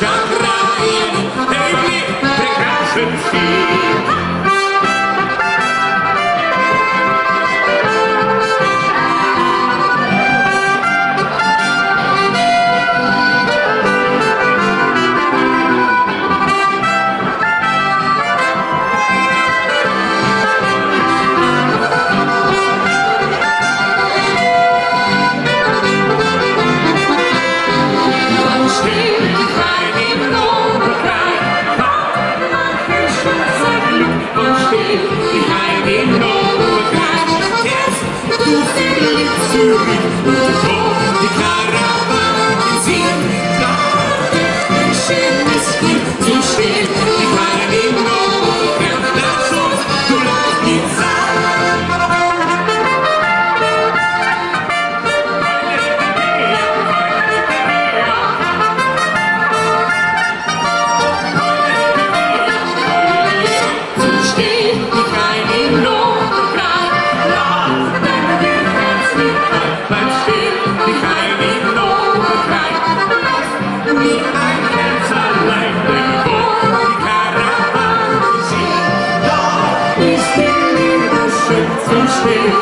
Stadt Rayen, der Blick. spirit.